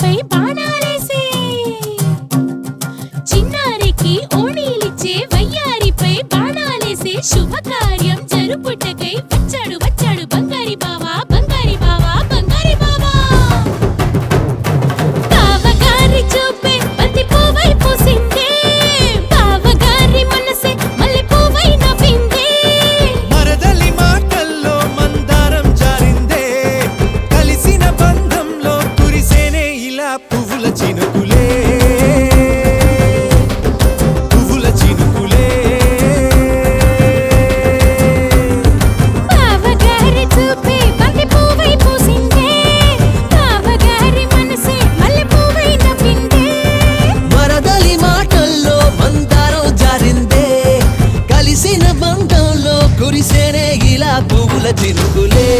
పై బాణాలేసే. చిన్నారికి ఓణీలిచ్చే వయ్యారిపై బాణాలేసే శుభకార్యం జరుపుటకై పచ్చడు వచ్చాడు చినుకులే. పువ్వుల చినుకులే. బావగారి చూపే బంతి పువ్వై పూసిందే. బావగారి మనసే మల్లె పువ్వై నవ్విందే. మరదలి మాటల్లో మందారం జారిందే. కలిసిన బంధంలో కురిసేనే ఇలా పువ్వుల చినుకులే.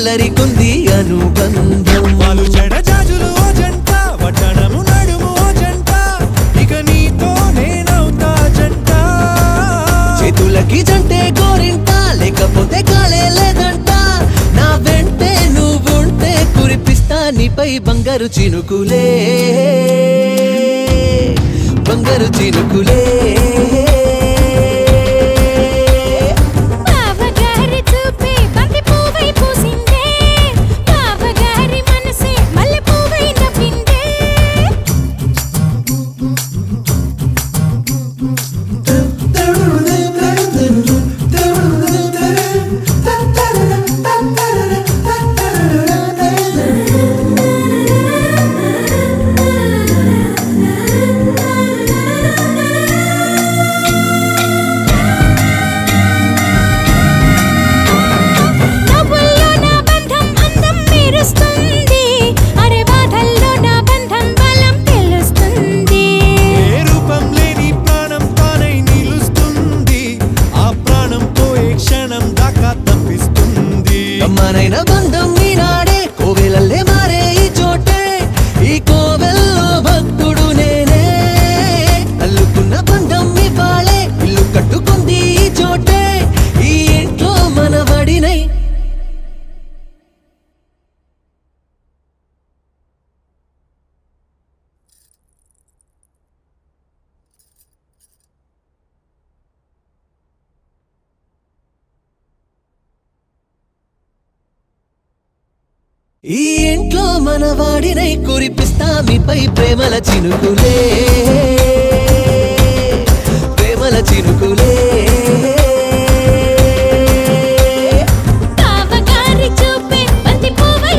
అల్లరికుంది అనుబంధం. వాళ్ళు చెడ జాజులు ఓ జంట వడ్డనము నడుము ఓ జంట ఇక నీతో నేనవుతా జంట. చేతులకి జంటే గోరింట లేకపోతే కాలే లేదంట. నా వెంటే నువ్వుంటే కురిపిస్తా నీపై బంగారు చినుకులే. బంగారు చినుకులే. ನಯನ ಬಂದ ಮೀನಾಡೆ ಕೋವಿಲಲ್ಲೇ ఈ ఇంట్లో మనవాడినై కురిపిస్తా మీపై ప్రేమల చినుకులే. ప్రేమల చినుకులే. బావగారి చూపే బంతి పువ్వై